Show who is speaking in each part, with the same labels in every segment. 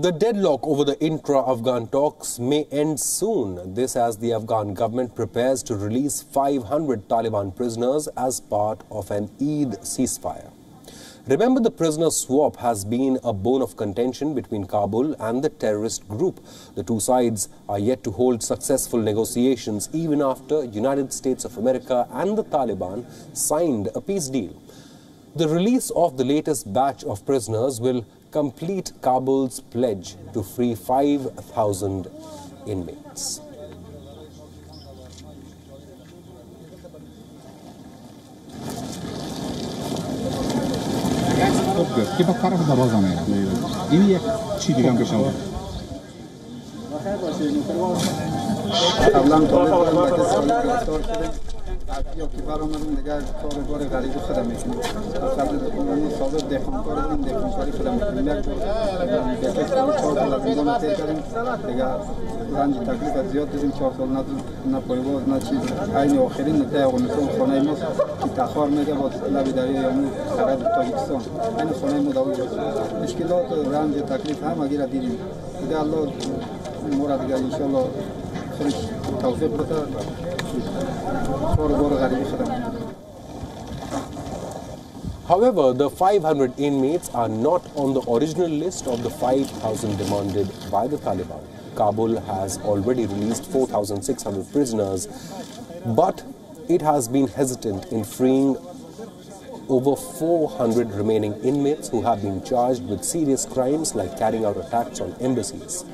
Speaker 1: The deadlock over the intra-Afghan talks may end soon. This as the Afghan government prepares to release 500 Taliban prisoners as part of an Eid ceasefire. Remember, the prisoner swap has been a bone of contention between Kabul and the terrorist group. The two sides are yet to hold successful negotiations even after United States of America and the Taliban signed a peace deal. The release of the latest batch of prisoners will complete Kabul's pledge to free 5,000 inmates.
Speaker 2: یا که برآمدیم دیگه کار بار غریب خودم می‌کنیم قبل اون سابق دهخانکار بودیم دهخانکاری خودم می‌کنیم یک سال چهار سال از زندان تیر کردیم. دیگه رنج تکلیف زیاد دیدیم چهار سال نه نه پایواز نه چیز. عین آخرین نقطه افغانستان خانه ماست که تخار میگه با لب دریای امو سرحد تاجیکستان. این خانه ما داوی مشکلات رنج تکلیف هم اگر دیدیم. دیگه الله ما را دیگه انشالله خودش توفیق بده.
Speaker 1: However, the 500 inmates are not on the original list of the 5,000 demanded by the Taliban. Kabul has already released 4,600 prisoners, but it has been hesitant in freeing over 400 remaining inmates who have been charged with serious crimes like carrying out attacks on embassies.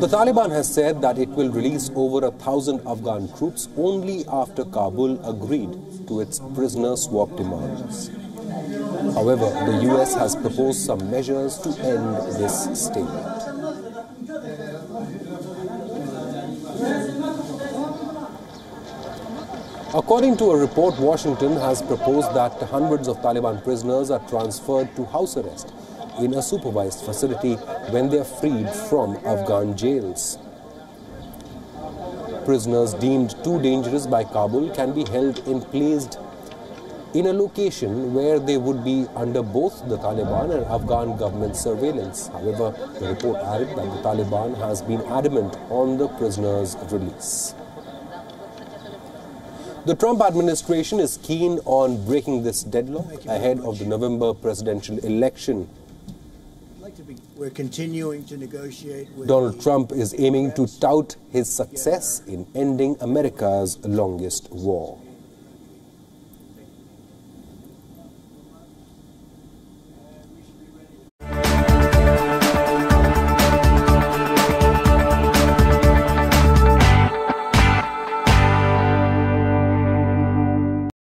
Speaker 1: The Taliban has said that it will release over a thousand Afghan troops only after Kabul agreed to its prisoner swap demands. However, the US has proposed some measures to end this stalemate. According to a report, Washington has proposed that hundreds of Taliban prisoners are transferred to house arrest in a supervised facility when they are freed from Afghan jails. Prisoners deemed too dangerous by Kabul can be held in placed in a location where they would be under both the Taliban and Afghan government surveillance. However, the report added that the Taliban has been adamant on the prisoners' release. The Trump administration is keen on breaking this deadlock ahead of the November presidential election.
Speaker 3: We're continuing to negotiate
Speaker 1: Donald Trump is aiming to tout his success in ending America's longest war.